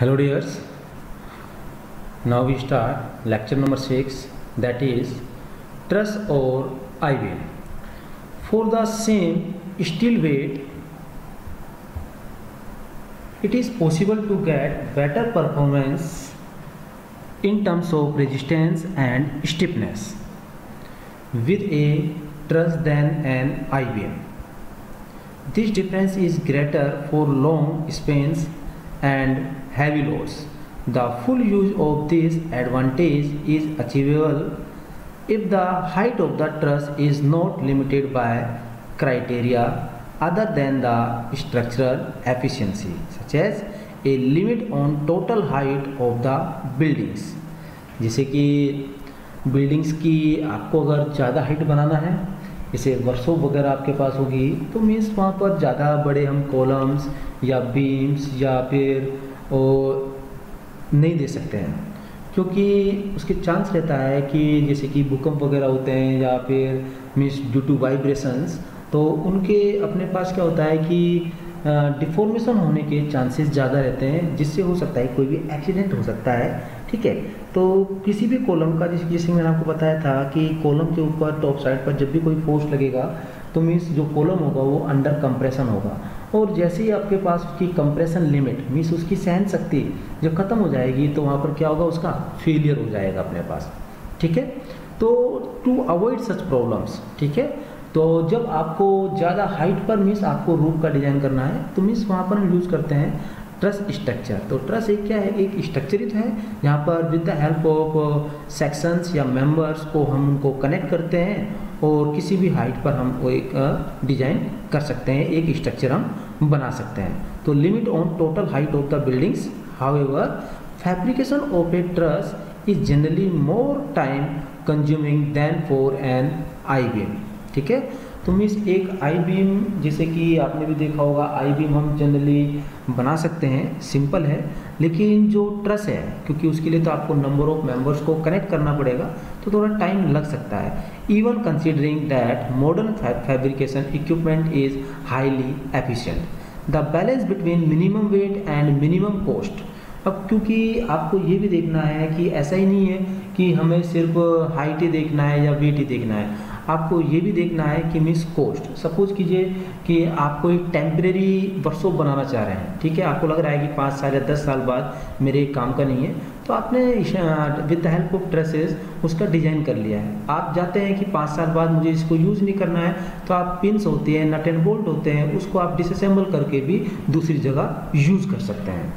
Hello dears. Now we start lecture number 6 that is truss or I-beam. For the same steel weight it is possible to get better performance in terms of resistance and stiffness with a truss than an I-beam. This difference is greater for long spans and heavy loads. The full use of this advantage is achievable if the height of the truss is not limited by criteria other than the structural efficiency such as a limit on total height of the buildings जैसे कि buildings की आपको अगर ज़्यादा height बनाना है जैसे वर्षों वगैरह आपके पास होगी तो मीन्स वहाँ पर ज़्यादा बड़े हम कॉलम्स या बीम्स या फिर नहीं दे सकते हैं। क्योंकि उसके चांस रहता है कि जैसे कि भूकंप वगैरह होते हैं या फिर मीन्स ड्यू टू वाइब्रेशंस तो उनके अपने पास क्या होता है कि डिफॉर्मेशन होने के चांसेस ज़्यादा रहते हैं, जिससे हो सकता है कोई भी एक्सीडेंट हो सकता है। ठीक है? तो किसी भी कॉलम का, जैसे जैसे मैंने आपको बताया था कि कॉलम के ऊपर टॉप साइड पर जब भी कोई फोर्स लगेगा तो मीन्स जो कॉलम होगा, वो अंडर कंप्रेशन होगा। और जैसे ही आपके पास उसकी कंप्रेशन लिमिट मीन्स उसकी सहन शक्ति जब खत्म हो जाएगी तो वहाँ पर क्या होगा? उसका फेलियर हो जाएगा अपने पास। ठीक है? तो टू अवॉइड सच प्रॉब्लम्स ठीक है? तो जब आपको ज़्यादा हाइट पर मीन्स आपको रूप का डिज़ाइन करना है तो मीन्स वहाँ पर हम यूज़ करते हैं ट्रस स्ट्रक्चर। तो ट्रस एक क्या है? एक स्ट्रक्चर स्ट्रक्चरित है, जहाँ पर with the help of sections या मेंबर्स को हम उनको कनेक्ट करते हैं और किसी भी हाइट पर हम वो एक डिज़ाइन कर सकते हैं, एक स्ट्रक्चर हम बना सकते हैं। तो limit on total height of the buildings however fabrication of a truss is generally more time consuming than for an I ठीक है? तो मीन्स एक आई बीम, जैसे कि आपने भी देखा होगा, आई बीम हम जनरली बना सकते हैं सिंपल है, लेकिन जो ट्रस है, क्योंकि उसके लिए तो आपको नंबर ऑफ़ मेंबर्स को कनेक्ट करना पड़ेगा तो थोड़ा टाइम लग सकता है। Even considering that modern fabrication equipment is highly efficient the balance between minimum weight and minimum cost अब क्योंकि आपको ये भी देखना है कि ऐसा ही नहीं है कि हमें सिर्फ़ हाइट ही देखना है या वेट ही देखना है। आपको ये भी देखना है कि मिस कॉस्ट सपोज़ कीजिए कि आपको एक टेम्परेरी वर्कशॉप बनाना चाह रहे हैं, ठीक है? आपको लग रहा है कि पाँच साल या दस साल बाद मेरे काम का नहीं है तो आपने with the help of trusses उसका डिज़ाइन कर लिया है। आप जाते हैं कि पाँच साल बाद मुझे इसको यूज़ नहीं करना है तो आप पिंस होते हैं नट एंड बोल्ट होते हैं, उसको आप डिसअसेंबल करके भी दूसरी जगह यूज़ कर सकते हैं।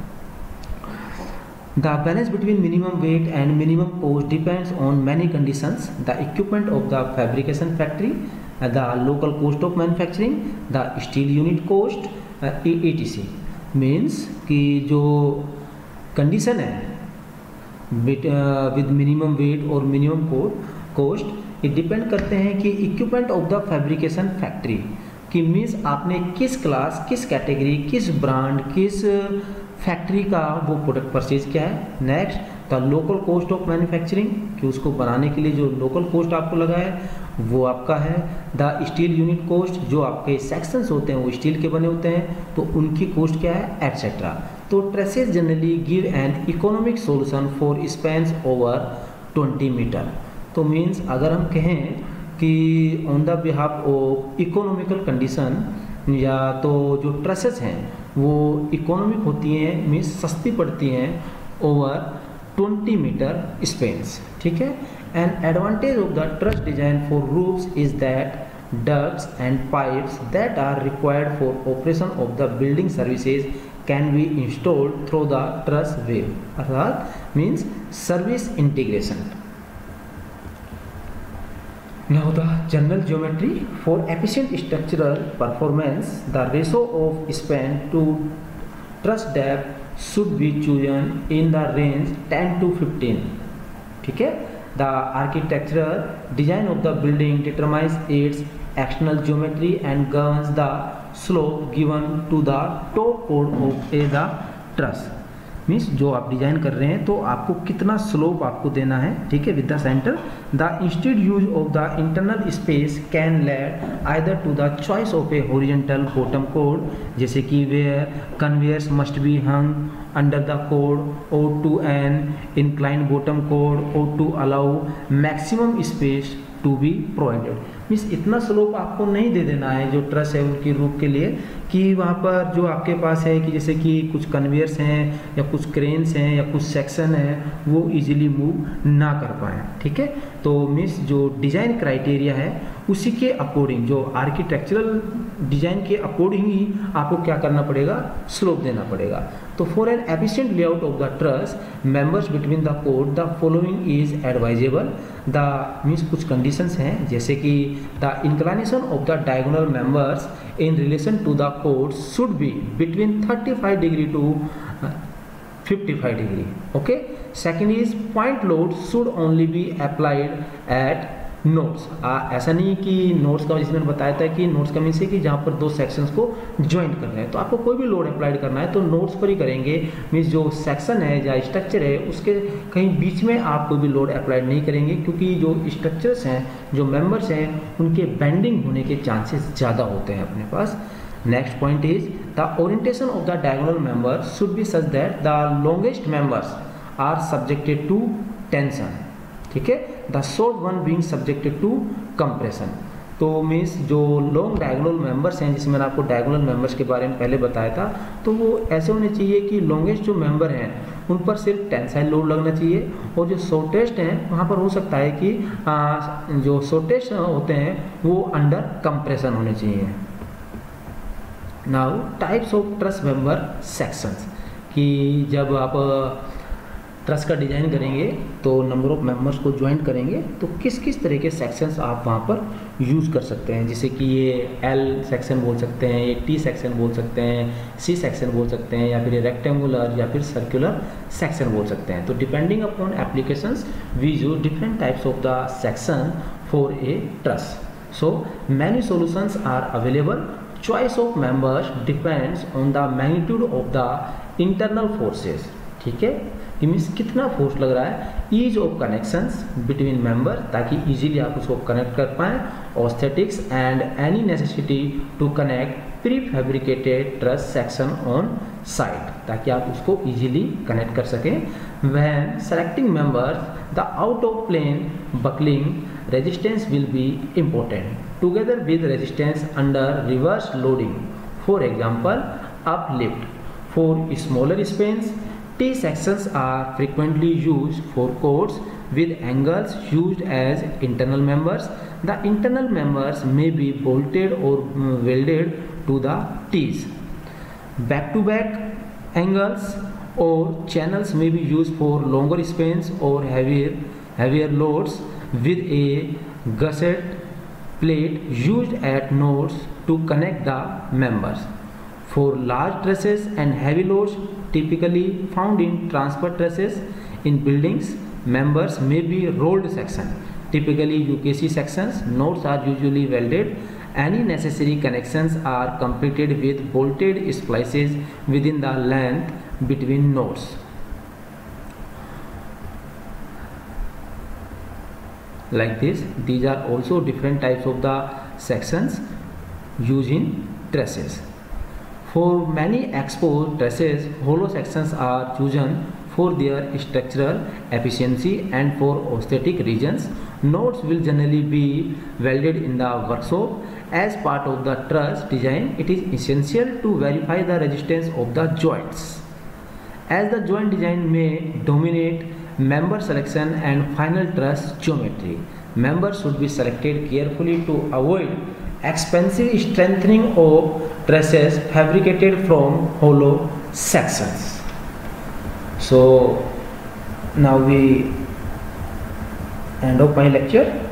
The balance between minimum weight and minimum cost depends on many conditions, the equipment of the fabrication factory, uh, the local cost of manufacturing, the steel unit cost, uh, etc. Means कि जो condition है with minimum weight और minimum cost ये depend करते हैं कि equipment of the fabrication factory कि means आपने किस क्लास किस कैटेगरी किस ब्रांड किस फैक्ट्री का वो प्रोडक्ट परचेज किया है। Next the local cost of manufacturing कि उसको बनाने के लिए जो लोकल कॉस्ट आपको लगा है, वो आपका है। द स्टील यूनिट कॉस्ट जो आपके सेक्शंस होते हैं, वो स्टील के बने होते हैं तो उनकी कॉस्ट क्या है एटसेट्रा तो trusses generally give an economic solution for spans over 20 metre तो मीन्स अगर हम कहें कि on the behalf of economical condition या तो जो ट्रेसेस हैं वो इकोनॉमिक होती हैं मीन्स सस्ती पड़ती हैं ओवर 20 मीटर स्पेन्स ठीक है? And advantage of the truss design for roofs is that ducts and pipes that are required for operation of the building services can be installed through the truss web अर्थात means service integration Now the general geometry for efficient structural performance, the ratio of span to truss depth should be chosen in the range 10 to 15. ठीक है The architectural design of the building determines its external geometry and governs the slope given to the top chord of a the truss. Means जो आप design कर रहे हैं तो आपको कितना स्लोप आपको देना है, ठीक है with the centre the instead use of the internal space can lead either to the choice of a horizontal bottom code जैसे कि where conveyors must be hung under the code or to an inclined bottom code or to allow maximum space to be provided. Means इतना slope आपको नहीं दे देना है जो truss है उनकी रूप के लिए कि वहाँ पर जो आपके पास है कि जैसे कि कुछ कन्वेयर्स हैं या कुछ क्रेन्स हैं या कुछ सेक्शन हैं, वो इजीली मूव ना कर पाए, ठीक है? तो मीन्स जो डिज़ाइन क्राइटेरिया है, उसी के अकॉर्डिंग जो आर्किटेक्चरल डिज़ाइन के अकॉर्डिंग ही आपको क्या करना पड़ेगा? स्लोप देना पड़ेगा। तो for an efficient layout of the truss members between the code the following is advisable the means कुछ कंडीशंस हैं, जैसे कि the inclination of the diagonal members in relation to the code should be between 35 degree to 55 degree, okay? Second is point load should only be applied at nodes ऐसा नहीं कि notes का जैसे मैंने बताया था कि नोट्स का मीन्स है कि जहाँ पर दो सेक्शंस को ज्वाइंट कर रहे हैं। तो आपको कोई भी लोड अप्लाइड करना है तो नोट्स पर ही करेंगे। मीन्स जो सेक्शन है या स्ट्रक्चर है, उसके कहीं बीच में आप कोई भी लोड अप्लाइड नहीं करेंगे, क्योंकि जो स्ट्रक्चर्स हैं, जो मेंबर्स हैं, उनके बेंडिंग होने के चांसेस ज़्यादा होते हैं अपने पास। Next point is the orientation of the diagonal member should be such that the longest members are subjected to tension ठीक है? The short one being subjected to compression तो मीन्स जो लॉन्ग डायगोनल मेंबर्स हैं जिसमें मैंने आपको diagonal members के बारे में पहले बताया था तो वो ऐसे होने चाहिए कि लॉन्गेस्ट जो मेंबर हैं उन पर सिर्फ़ टेंसाइल लोड लगना चाहिए। और जो शॉर्टेस्ट हैं वहाँ पर हो सकता है कि आ, जो शॉर्टेस्ट होते हैं वो अंडर कंप्रेशन होने चाहिए। Now types of truss member sections कि जब आप ट्रस्ट का डिज़ाइन करेंगे तो नंबर ऑफ़ मेंबर्स को ज्वाइन करेंगे तो किस किस तरह के सेक्शंस आप वहाँ पर यूज़ कर सकते हैं? जैसे कि ये एल सेक्शन बोल सकते हैं, ये टी सेक्शन बोल सकते हैं सी सेक्शन बोल सकते हैं, या फिर रेक्टेंगुलर या फिर सर्कुलर सेक्शन बोल सकते हैं। तो depending upon applications we use different types of the section for a truss so many solutions are available choice of members depends on the magnitude of the internal forces, ठीक है? Means कितना force लग रहा है? Ease of connections between member ताकि easily आप उसको connect कर पाएँ। Aesthetics and any necessity to connect prefabricated truss section on site ताकि आप उसको इजीली कनेक्ट कर सकें। When selecting members the out of plane buckling resistance will be important together with resistance under reverse loading. For example, uplift. For smaller spans, T sections are frequently used for codes with angles used as internal members. The internal members may be bolted or uh, welded to the T's. Back to back angles or channels may be used for longer spans or heavier, heavier loads with a gusset plate used at nodes to connect the members. For large trusses and heavy loads typically found in transfer trusses in buildings, members may be rolled section. Typically UKC sections, nodes are usually welded. Any necessary connections are completed with bolted splices within the length between nodes. Like this, these are also different types of the sections used in trusses. For many exposed trusses, hollow sections are chosen for their structural efficiency and for aesthetic reasons. Nodes will generally be welded in the workshop. As part of the truss design, it is essential to verify the resistance of the joints. As the joint design may dominate member selection and final truss geometry, members should be selected carefully to avoid expensive strengthening of trusses fabricated from hollow sections. So now we end of my lecture.